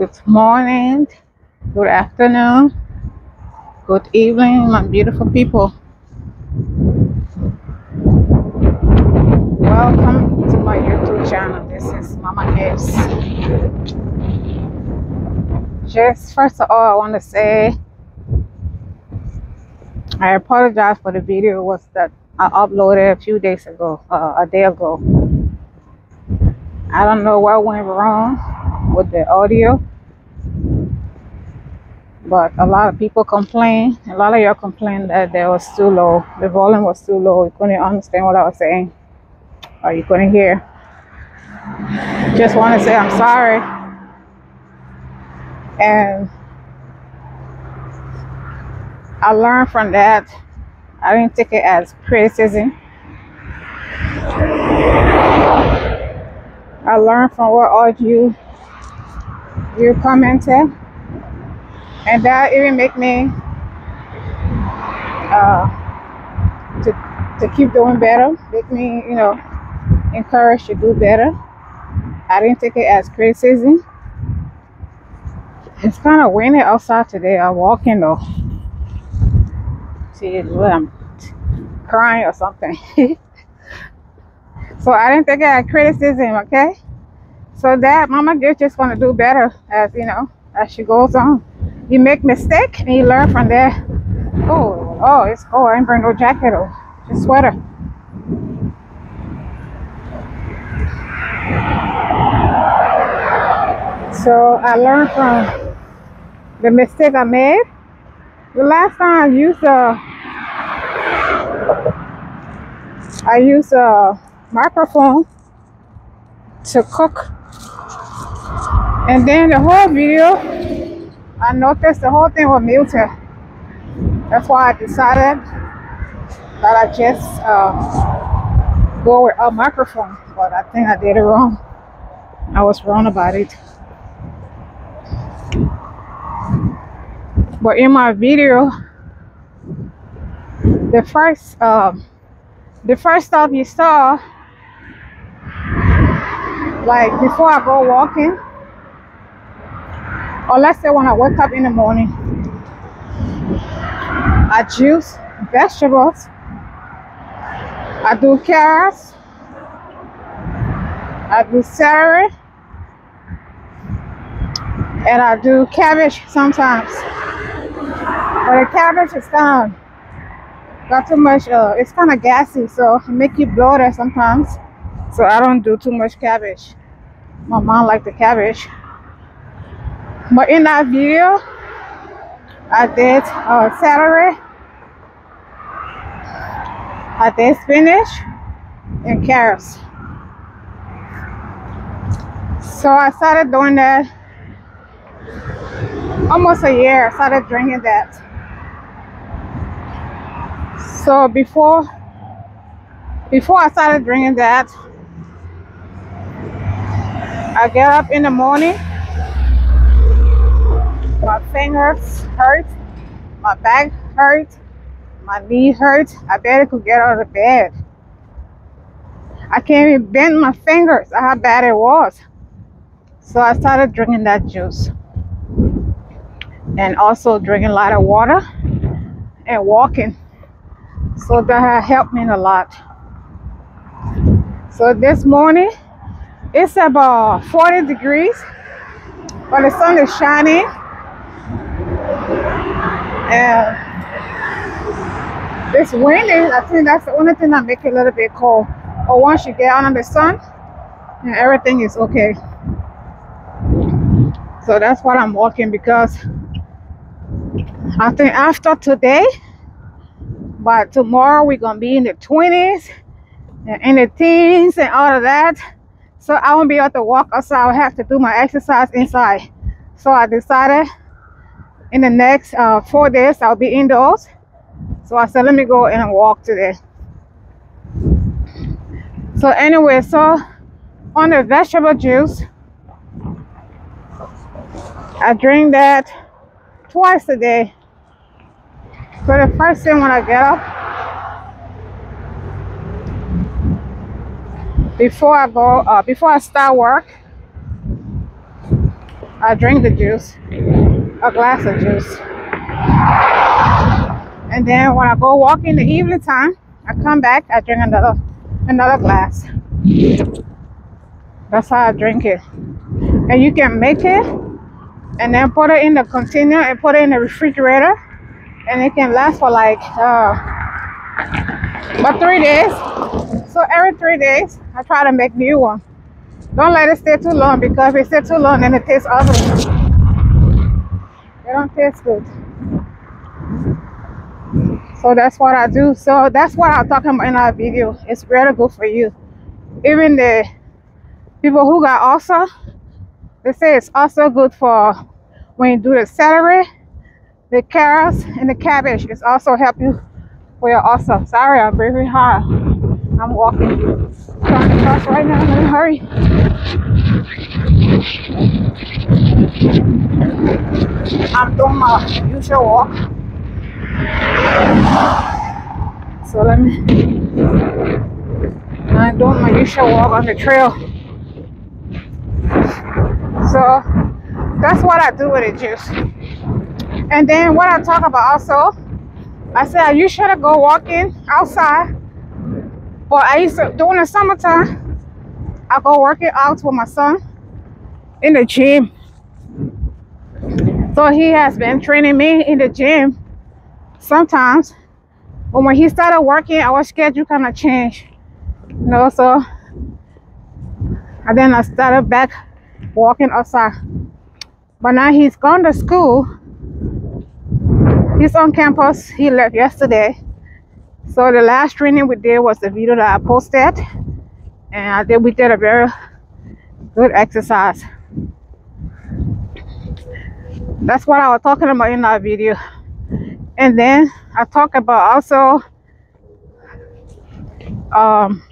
Good morning, good afternoon, good evening, my beautiful people. Welcome to my YouTube channel. This is Mama Gifts. Just first of all, I want to say I apologize for the video was that I uploaded a few days ago, uh, a day ago. I don't know what went wrong with the audio, but a lot of people complain. A lot of y'all complained that there was too low. The volume was too low. You couldn't understand what I was saying, or you couldn't hear. Just want to say I'm sorry, and I learned from that. I didn't take it as criticism. I learned from what all you you commented, and that even make me uh, to to keep doing better. Make me, you know, encouraged to do better. I didn't take it as criticism. It's kind of windy outside today. I'm walking though. See, I'm crying or something. so I didn't take it as criticism. Okay. So that Mama Gift just want to do better as you know as she goes on. You make mistake and you learn from there. Oh, oh, it's cold. I ain't bring no jacket or just sweater. So I learned from the mistake I made. The last time I used a, I used a microphone to cook, and then the whole video, I noticed the whole thing was muted. That's why I decided that I just uh, go with a microphone. But I think I did it wrong. I was wrong about it. But in my video, the first um, the first stuff you saw, like before I go walking, or let's say when I wake up in the morning, I juice vegetables. I do carrots. I do celery. And I do cabbage sometimes. But the cabbage is kind of got too much, uh, it's kind of gassy, so it make you bloated sometimes. So I don't do too much cabbage. My mom like the cabbage. But in that video, I did uh, celery, I did spinach, and carrots. So I started doing that almost a year. I started drinking that. So before before I started drinking that, I get up in the morning, my fingers hurt, my back hurt, my knee hurt. I barely could get out of bed. I can't even bend my fingers. How bad it was. So I started drinking that juice. And also drinking a lot of water and walking. So that helped me a lot. So this morning, it's about 40 degrees, but the sun is shining. And it's windy. I think that's the only thing that makes it a little bit cold. But once you get out in the sun, and everything is okay. So that's why I'm walking because I think after today, but tomorrow we're gonna be in the 20s and in the teens and all of that. So I won't be able to walk outside. I'll have to do my exercise inside. So I decided in the next uh, four days I'll be indoors. So I said let me go and walk today. So anyway, so on the vegetable juice, I drink that twice a day. So the first thing when I get up, before I go, uh, before I start work, I drink the juice, a glass of juice. And then when I go walk in the evening time, I come back, I drink another another glass. That's how I drink it. And you can make it and then put it in the container and put it in the refrigerator and it can last for like uh, about three days. So every three days, I try to make new one. Don't let it stay too long because if it stay too long, then it tastes ugly. They don't good. So that's what I do. So that's what I'm talking about in our video. It's really good for you. Even the people who got ulcer, they say it's also good for when you do the celery, the carrots, and the cabbage. It's also help you for your ulcer. Sorry, I'm breathing hard. I'm walking. Trying to cross right now. Let me hurry. I'm doing my usual walk. So let me. I'm doing my usual walk on the trail. So that's what I do with the juice. And then what I talk about also, I said you should go walking outside. But I used to during the summertime, I go working out with my son in the gym. So he has been training me in the gym sometimes. But when he started working, our schedule kind of changed. You know, so and then I started back walking outside. But now he's gone to school. He's on campus. He left yesterday. So the last training we did was the video that I posted. And I think we did a very good exercise. That's what I was talking about in that video. And then I talk about also um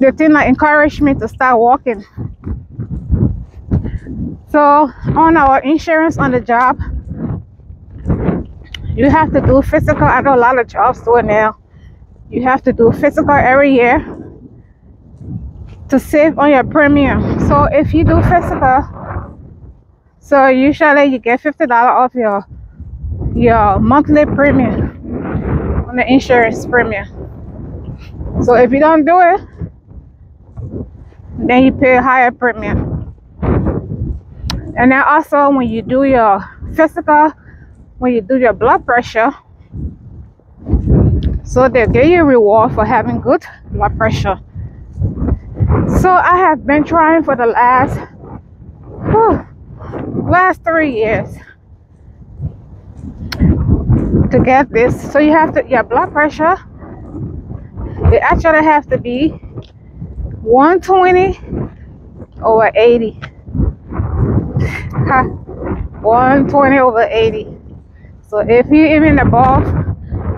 the thing that encouraged me to start walking. So on our insurance on the job, you have to do physical. I know a lot of jobs do it now. You have to do physical every year to save on your premium. So if you do physical, so usually you get fifty dollars off your your monthly premium on the insurance premium. So if you don't do it, then you pay a higher premium. And then also when you do your physical, when you do your blood pressure, so they give you a reward for having good blood pressure. So I have been trying for the last whew, last three years to get this. So you have to your blood pressure. It actually has to be 120 over 80. 120 over 80. So if you even above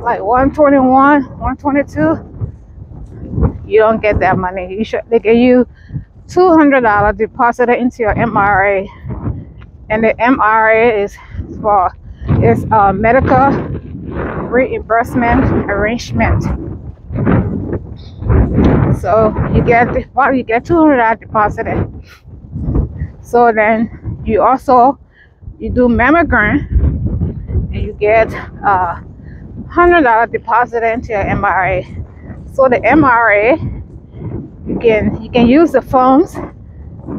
like 121, 122, you don't get that money. You should they give you $200 deposited into your MRA. And the MRA is for it's a medical reimbursement arrangement. So you get well, you get $200 deposited. So then you also you do mammogram get a hundred dollar deposit into your MRA. So the MRA you can you can use the funds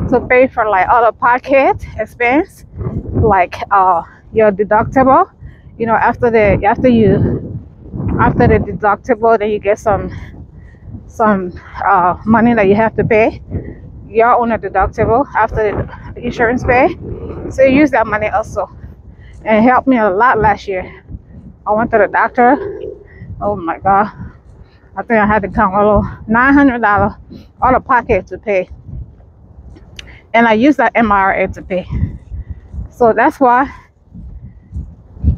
to pay for like other pocket expense like uh your deductible. You know after the after you after the deductible then you get some some uh, money that you have to pay. Your own deductible after the insurance pay. So you use that money also it helped me a lot last year. I went to the doctor. Oh my god. I think i had to count a little $900 out of pocket to pay. And i used that mra to pay. So that's why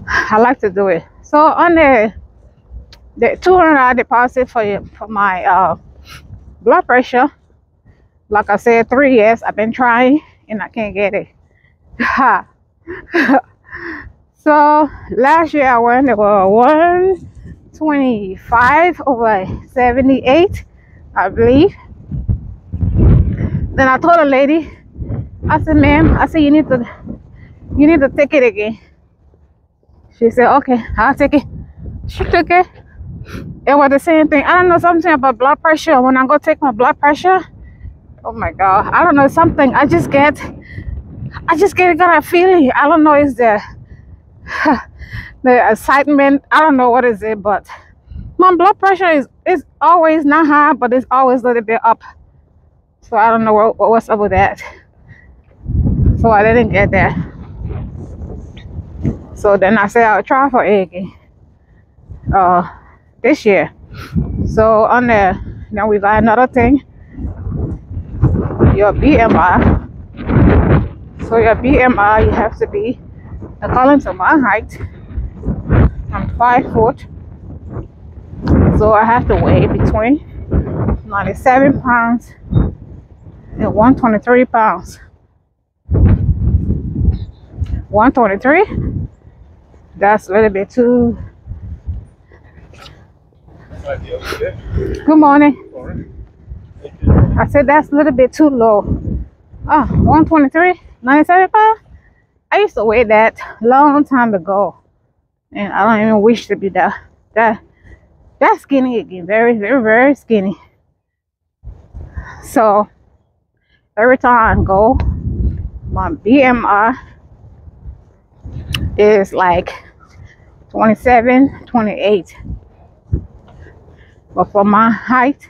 I like to do it. So on the the 200 deposit for you, for my uh, blood pressure, like I said, three years I've been trying and I can't get it. so last year I went was 125 over 78, I believe. Then I told a lady, I said, ma'am, I said you need to you need to take it again. She said, okay, I'll take it. She took it. It was the same thing. I don't know something about blood pressure. When I go take my blood pressure, oh my god, I don't know something. I just get, I just get got a feeling. I don't know is the the excitement. I don't know what is it, but my blood pressure is is always not high, but it's always a little bit up. So I don't know what, what's up with that. So I didn't get that. So then I said I'll try for egg uh this year. So on there, now we got another thing. Your BMI. So your BMI, you have to be according to my height. I'm five foot. So I have to weigh between 97 pounds and 123 pounds. 123 that's a little bit too. Good morning. I said that's a little bit too low. Ah, oh, 123, 97 pounds. I used to wear that long time ago. And I don't even wish to be that that that skinny again. Very, very, very skinny. So every time I go, my BMI is like 27, 28. But for my height,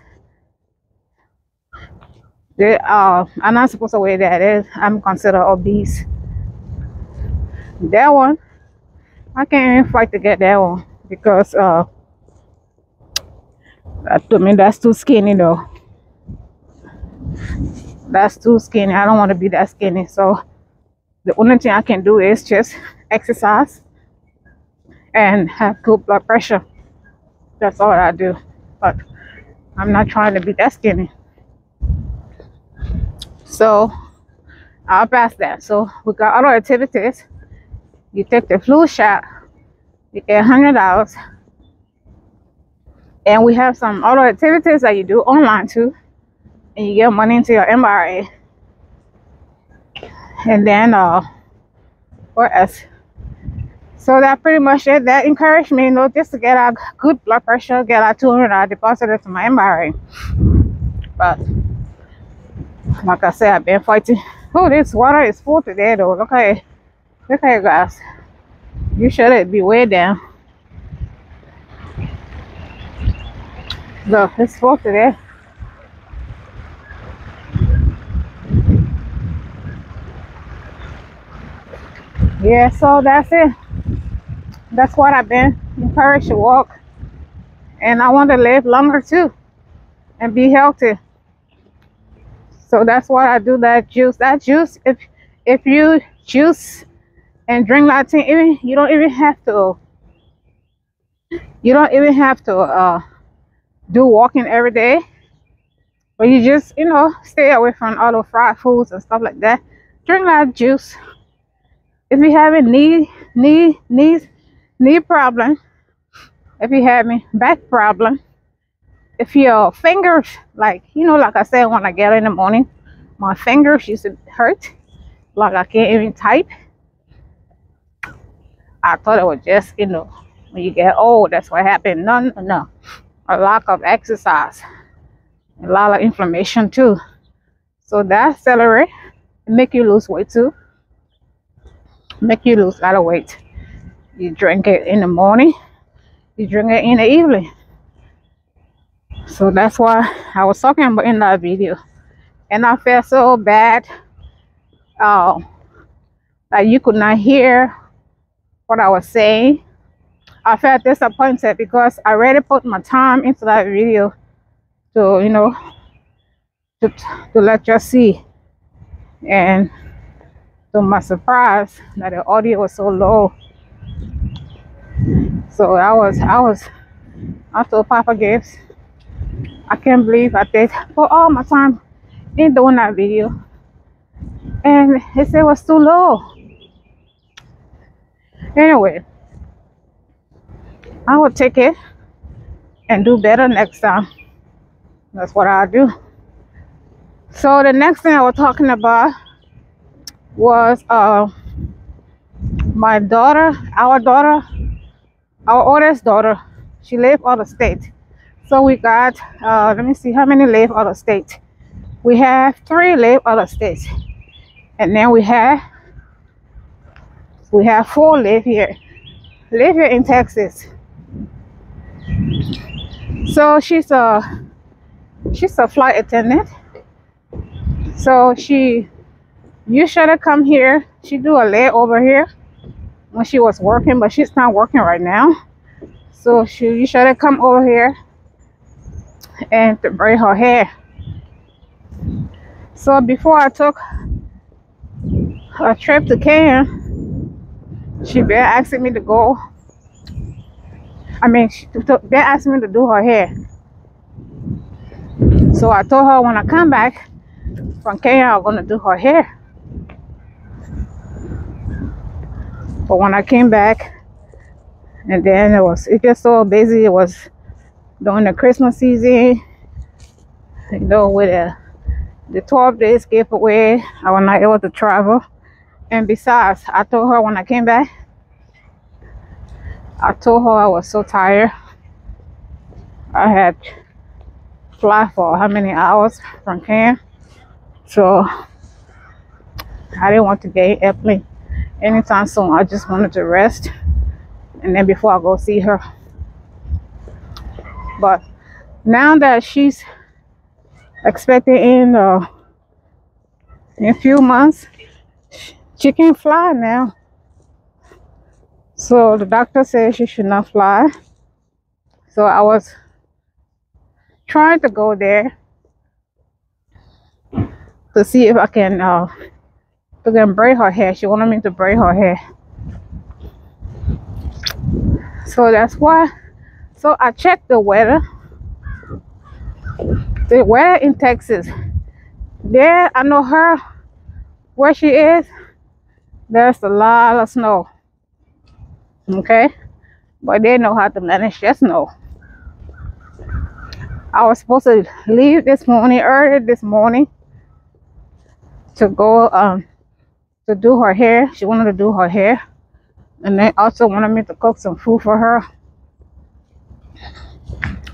they, uh, I'm not supposed to wear that. Is I'm considered obese. That one, I can't even fight to get that one because uh, to me that's too skinny though. That's too skinny. I don't want to be that skinny. So the only thing I can do is just exercise and have good blood pressure. That's all I do. But I'm not trying to be that skinny. So I'll pass that. So we got other activities. You take the flu shot, you get hundred dollars. And we have some other activities that you do online too. And you get money into your MRA. And then uh what else? So that pretty much it. That encouraged me, you know, just to get a good blood pressure, get a 200 I deposited to my MRA. But like I said, I've been fighting. Oh, this water is full today though. Look at it. Look at it, guys. You should be way down. Look, it's full today. Yeah, so that's it that's what I've been encouraged to walk. And I want to live longer too and be healthy. So that's why I do that juice. That juice, if if you juice and drink latte, even you don't even have to you don't even have to uh, do walking every day. But you just, you know, stay away from all the fried foods and stuff like that. Drink that juice. If you have a knee, knee, knees, knee problem, if you have me back problem, if your fingers, like, you know, like I said, when I get in the morning, my fingers used to hurt, like I can't even type. I thought it was just, you know, when you get old, that's what happened. No, no, no. A lack of exercise, a lot of inflammation too. So that celery make you lose weight too. Make you lose a lot of weight. You drink it in the morning, you drink it in the evening. So that's why I was talking about in that video. And I felt so bad uh, that you could not hear what I was saying. I felt disappointed because I already put my time into that video to, you know, to, to let you see. And to my surprise, that the audio was so low so I was, I was, I told Papa Gifts, I can't believe I did for all my time in doing that video. And he said it was too low. Anyway, I will take it and do better next time. That's what I do. So the next thing I was talking about was uh my daughter, our daughter, our oldest daughter. She lived out of state. So we got uh let me see how many live out of state. We have three live out of state. And then we have we have four live here. Live here in Texas. So she's a she's a flight attendant. So she usually come here. She do a layover here when she was working, but she's not working right now. So she usually come over here and to braid her hair. So before I took a trip to Kenya, she been asking me to go. I mean, she been asking me to do her hair. So I told her when I come back from Kenya, I'm gonna do her hair. But when I came back, and then it was it just so busy. It was during the Christmas season, you know, with the the 12 days giveaway. I was not able to travel. And besides, I told her when I came back, I told her I was so tired. I had fly for how many hours from Kenya. So I didn't want to get airplane anytime soon. I just wanted to rest and then before I go see her. But now that she's expecting in uh, in a few months, she can fly now. So the doctor said she should not fly. So I was trying to go there to see if I can uh to can braid her hair. She wanted me to braid her hair. So that's why so I checked the weather. The weather in Texas. There I know her where she is, there's a lot of snow. Okay? But they know how to manage their snow. I was supposed to leave this morning, early this morning, to go um to do her hair. She wanted to do her hair. And they also wanted me to cook some food for her.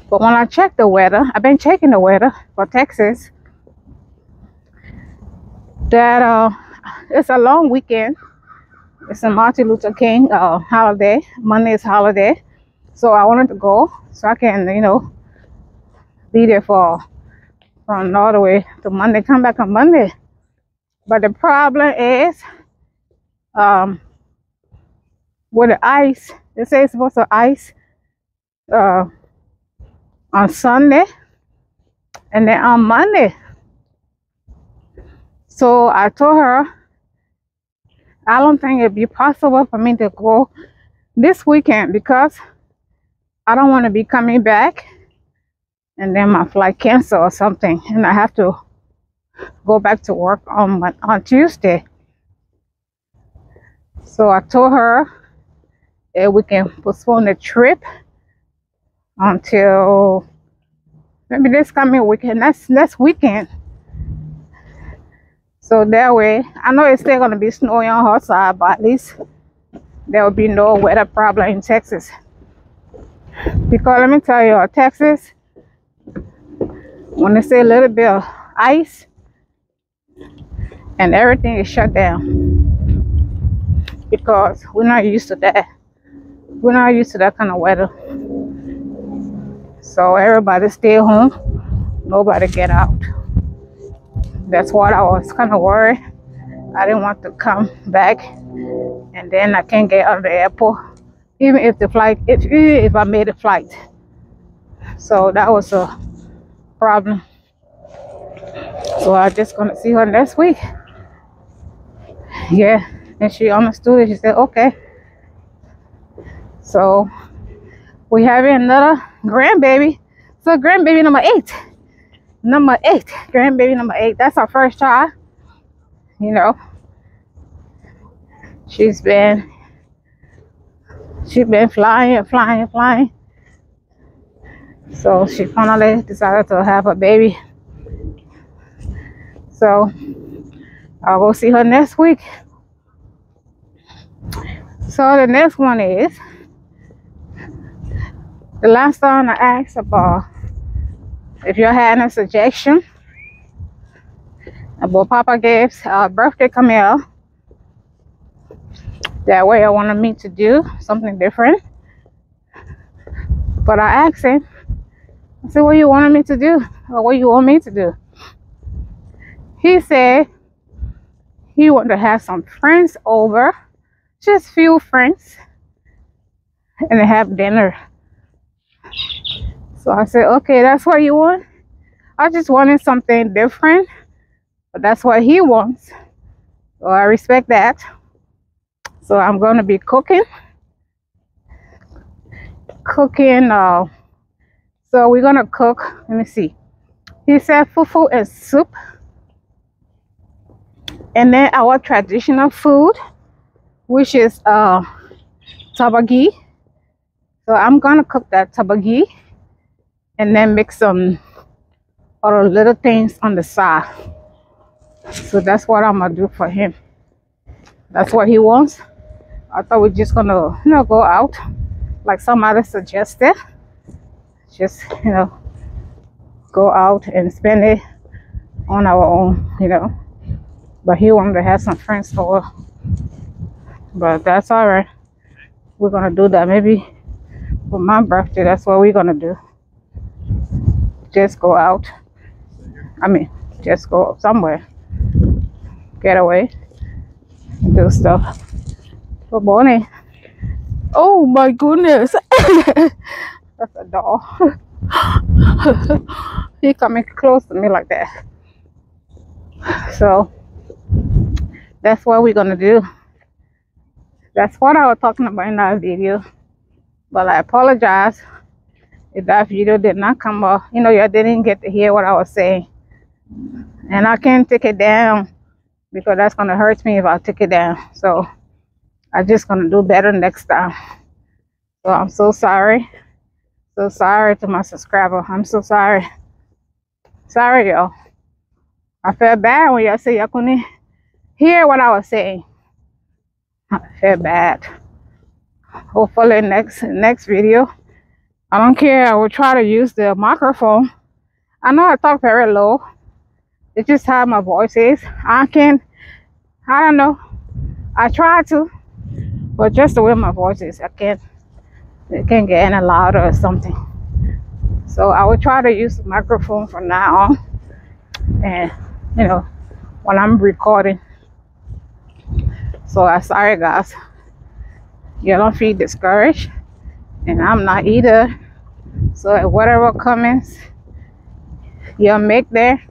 But when I check the weather, I've been checking the weather for Texas, that uh it's a long weekend. It's a Martin Luther King uh holiday. Monday is holiday. So I wanted to go so I can, you know, be there for from all the way to Monday, come back on Monday. But the problem is um with the ice, they say it's supposed to ice uh on Sunday and then on Monday. So I told her I don't think it'd be possible for me to go this weekend because I don't want to be coming back and then my flight cancel or something and I have to go back to work on on Tuesday. So I told her that we can postpone the trip until maybe this coming weekend. That's next weekend. So that way, I know it's still gonna be snowy on her side, but at least there will be no weather problem in Texas. Because let me tell you, Texas, when they say a little bit of ice and everything is shut down because we're not used to that. We're not used to that kind of weather. So everybody stay home, nobody get out. That's what I was kind of worried. I didn't want to come back and then I can't get out of the airport, even if the flight, if, if I made a flight. So that was a problem. So I just gonna see her next week. Yeah, and she understood it. She said, okay. So we have another grandbaby. So grandbaby number eight. Number eight. Grandbaby number eight. That's our first child. You know, she's been she's been flying and flying and flying. So she finally decided to have a baby. So I'll go see her next week. So the next one is the last time I asked about if you had a suggestion about Papa Gabe's uh, birthday up. That way I wanted me to do something different. But I asked him, I said, what you wanted me to do? Or what you want me to do? He said he wanted to have some friends over, just few friends, and have dinner. So I said, okay, that's what you want. I just wanted something different, but that's what he wants. So I respect that. So I'm gonna be cooking, cooking. Uh, so we're gonna cook. Let me see. He said fufu and soup and then our traditional food which is uh tabagi so i'm gonna cook that tabagi and then make some other little things on the side so that's what i'm gonna do for him that's what he wants i thought we're just gonna you know go out like somebody suggested just you know go out and spend it on our own you know but he wanted to have some friends over. But that's all right. We're gonna do that. Maybe for my birthday, that's what we're gonna do. Just go out. I mean, just go somewhere. Get away. Do stuff. Good morning. Oh my goodness. that's a doll. he coming close to me like that. So that's what we're gonna do that's what i was talking about in that video but i apologize if that video did not come up. You know you didn't get to hear what i was saying. And i can't take it down because that's gonna hurt me if i take it down. So i'm just gonna do better next time. So i'm so sorry. So sorry to my subscriber. I'm so sorry. Sorry y'all. I felt bad when y'all say y'all couldn't hear what I was saying. I feel bad. Hopefully next next video. I don't care. I will try to use the microphone. I know I talk very low. It's just how my voice is. I can I don't know. I try to, but just the way my voice is, I can't it can't get any louder or something. So I will try to use the microphone from now on. And you know, when I'm recording so I'm sorry guys. You don't feel discouraged. And I'm not either. So whatever comments you make there,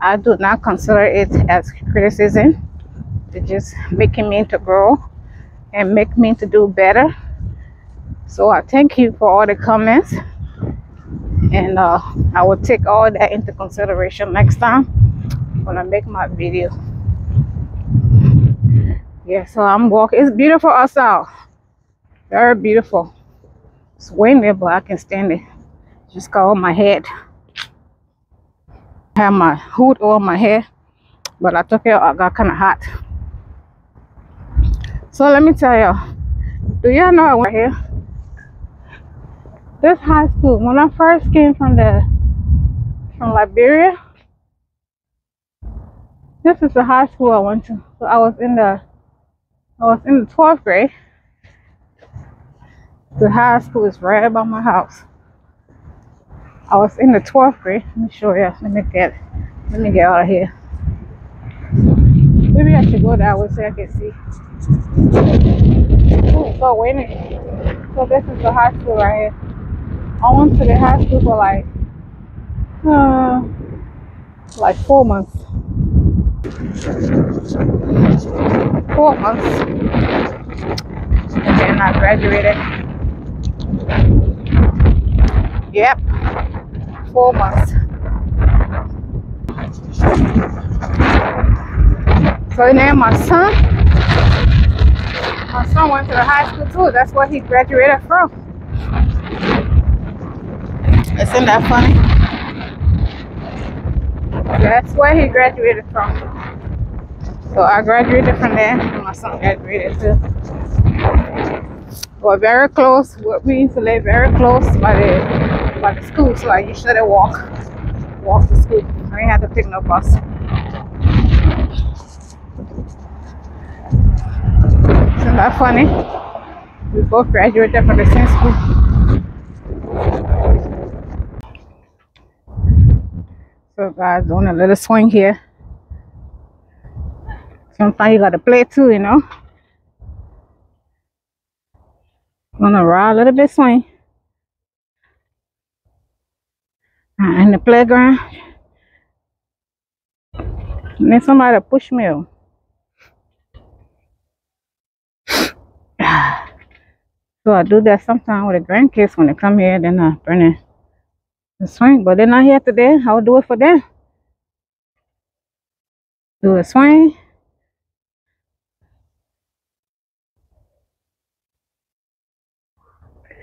I do not consider it as criticism. It's just making me to grow and make me to do better. So I thank you for all the comments. And uh, I will take all that into consideration next time when I make my video yeah so i'm walking it's beautiful outside very beautiful it's windy but i can stand it just got on my head I have my hood on my head but i took it i got kind of hot so let me tell y'all. do y'all know i went here this high school when i first came from the from liberia this is the high school i went to so i was in the I was in the 12th grade. The high school is right by my house. I was in the 12th grade. Let me show you. Let me get let me get out of here. Maybe I should go that way so I can see. Oh, so windy. So this is the high school right here. I went to the high school for like uh like four months four months and then I graduated. Yep, four months. So then my son, my son went to the high school too. That's where he graduated from. Isn't that funny? That's where he graduated from. So I graduated from there. and My son graduated too. We're very close. We used to live very close by the by the school, so I to walk walk to school. I have to take no bus. Isn't that funny? We both graduated from the same school. So guys, doing a little swing here. Sometimes you gotta play too, you know. Gonna ride a little bit swing. Uh, in the playground. And then somebody push me. out. So I do that sometimes with the grandkids when they come here, then I bring in the swing. But they're not here today. I'll do it for them. Do a swing.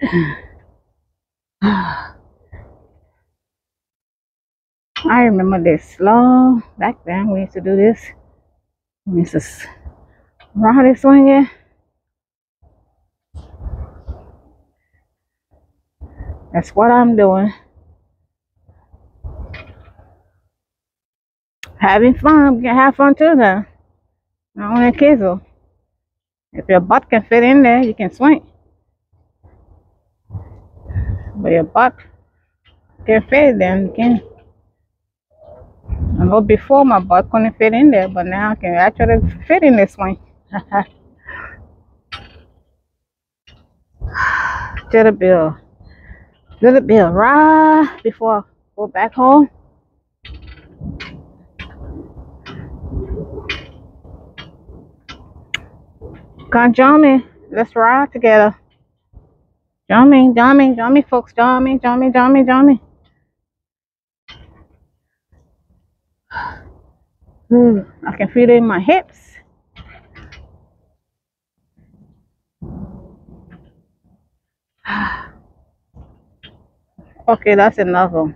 I remember this long back then we used to do this. We used to ride this swing. That's what I'm doing. Having fun. We can have fun too though. Not only kids though. If your butt can fit in there, you can swing. But your butt can fit, then can. I before my butt couldn't fit in there, but now I can actually fit in this swing. a bill. little a bill ride before I go back home. Come join me. Let's ride together. Join me, join folks. Join me, join me, I can feel it in my hips. Okay, that's enough um,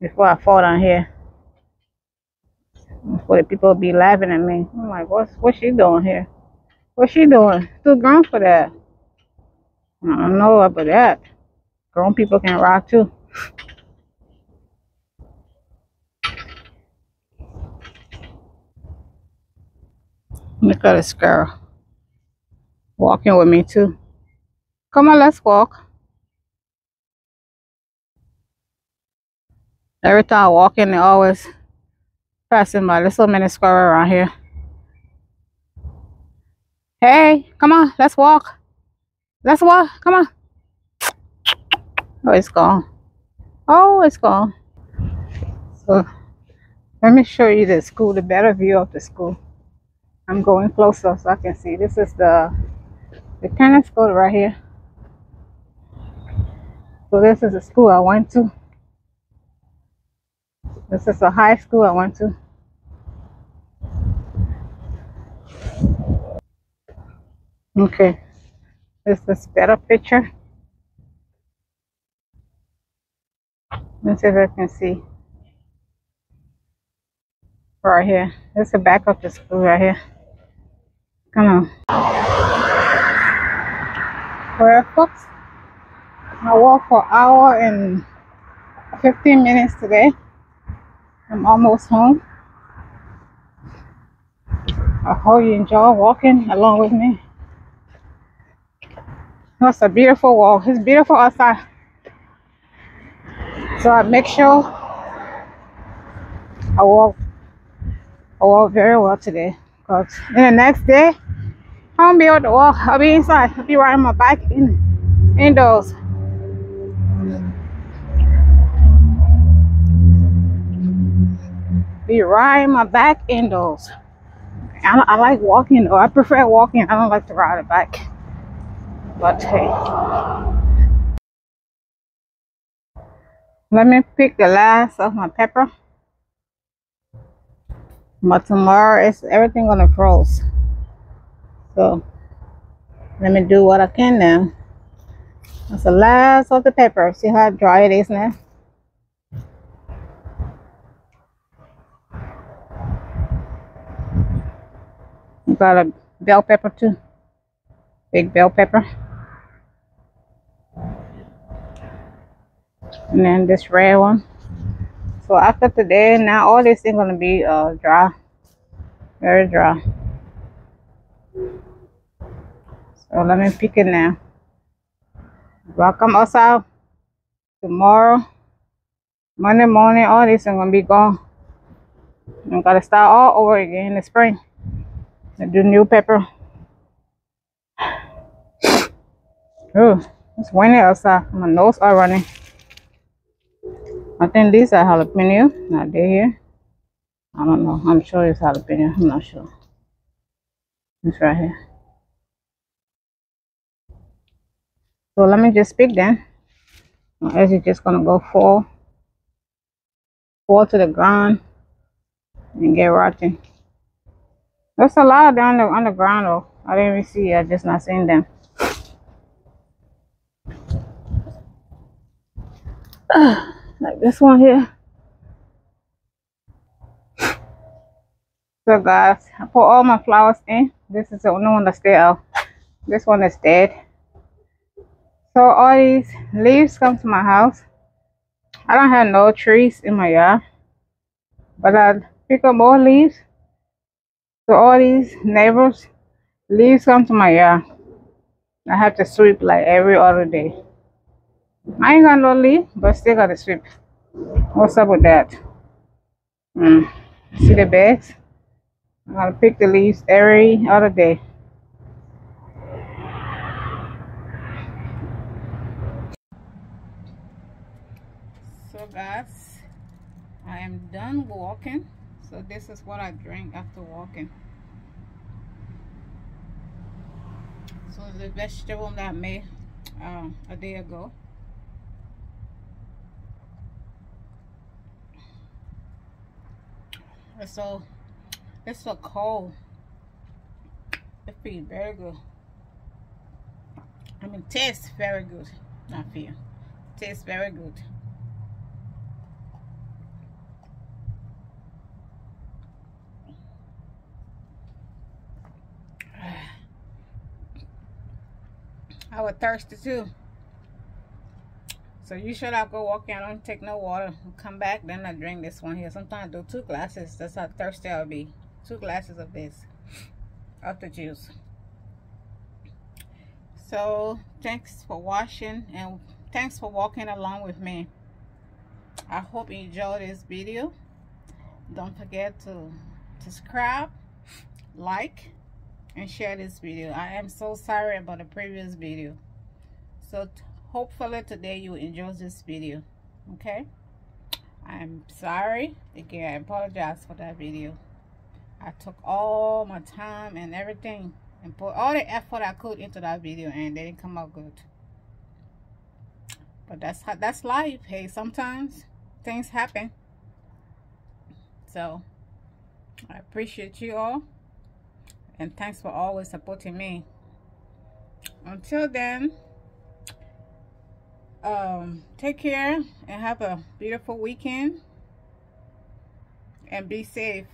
before I fall down here. Before the people be laughing at me. I'm like, what's what's she doing here? What's she doing? Too grown for that. I don't know about that. Grown people can rock too. Look at this girl walking with me too. Come on, let's walk. Every time I walk in, they always passing by. There's so many squirrels around here. Hey, come on, let's walk. Let's walk. Come on. Oh, it's gone. Oh, it's gone. So let me show you the school, the better view of the school. I'm going closer so I can see. This is the the tennis school right here. So this is the school I went to. This is a high school I went to. Okay, this is better picture. Let's see if I can see right here. This is the back of the school right here. Come on. Well, folks, I walked for an hour and 15 minutes today. I'm almost home. I hope you enjoy walking along with me. That's a beautiful walk. It's beautiful outside. So I make sure I walk I walk very well today. Because in the next day, I won't be able to walk. I'll be inside. I'll be riding my bike in indoors. Be riding my bike indoors. I, I like walking though. I prefer walking. I don't like to ride a bike. But hey, let me pick the last of my pepper. But tomorrow is everything gonna froze. So let me do what I can now. That's the last of the pepper. See how dry it is now? got a bell pepper too. Big bell pepper. And then this red one. So after today, now all this is gonna be uh dry. Very dry. So let me pick it now. Welcome us out tomorrow. Monday morning, all this is gonna be gone. I gotta start all over again in the spring. And do new pepper. Oh, it's windy outside. My nose are running. I think these are jalapeno. Not they here. I don't know. I'm sure it's jalapeno. I'm not sure. It's right here. So let me just pick them. As it's just gonna go fall, fall to the ground and get rotten. There's a lot down the on the ground though. I didn't even see. I just not seeing them. like this one here. So guys, I put all my flowers in. This is the only one that's there. Oh. This one is dead. So all these leaves come to my house. I don't have no trees in my yard. But I pick up more leaves. So all these neighbors leaves come to my yard. I have to sweep like every other day. I ain't got no leaf, but still got to sweep. What's up with that? Mm. See the bags? I gotta pick the leaves every other day. So guys, I am done walking. So this is what I drink after walking. So the vegetable that I made uh, a day ago. So it's so cold. It feels very good. I mean tastes very good. Not feel. Tastes very good. I was thirsty too so you should I go walking, I don't take no water. Come back, then I drink this one here. Sometimes I do two glasses. That's how thirsty I'll be. Two glasses of this, of the juice. So thanks for watching and thanks for walking along with me. I hope you enjoyed this video. Don't forget to subscribe, like, and share this video. I am so sorry about the previous video. So hopefully today you enjoy this video okay? I'm sorry again i apologize for that video. I took all my time and everything and put all the effort i could into that video and they didn't come out good. But that's how that's life hey sometimes things happen. So i appreciate you all and thanks for always supporting me. Until then um, take care and have a beautiful weekend and be safe.